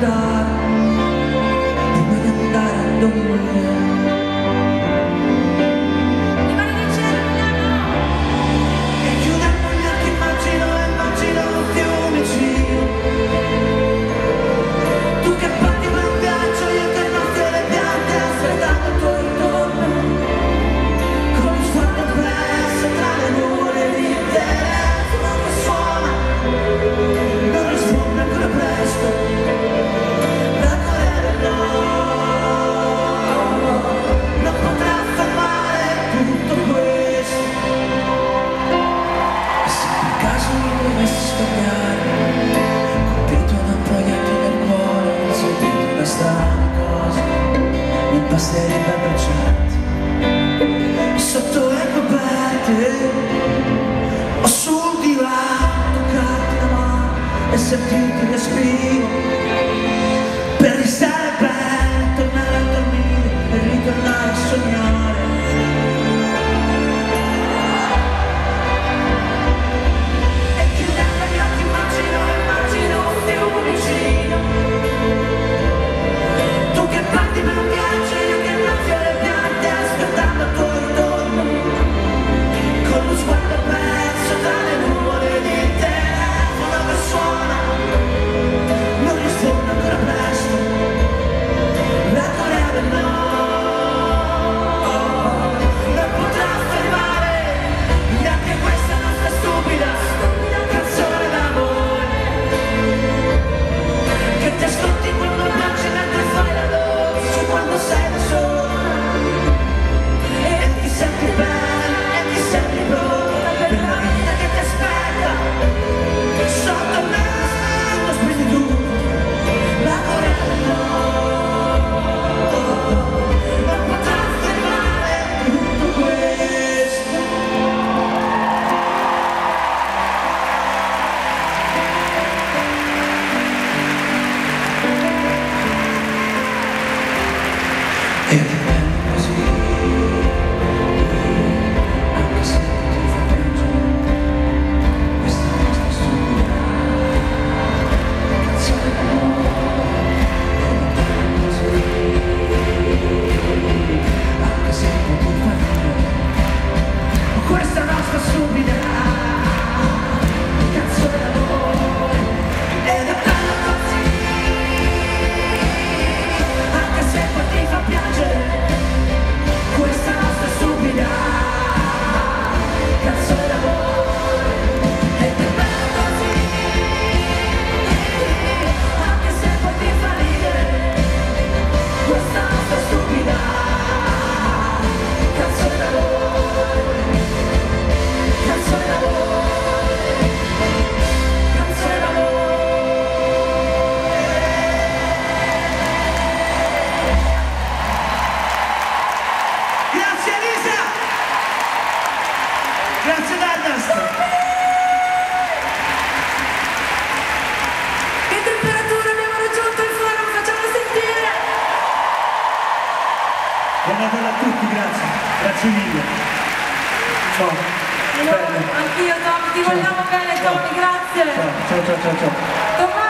когда basterebbe abbracciarti. Sotto le coperte o sul divano toccarti la mano e sentirti respirare Buona a tutti, grazie. Grazie mille. Ciao. Anch'io Tom, ti ciao. vogliamo bene Tom, grazie. Ciao, ciao, ciao, ciao. ciao.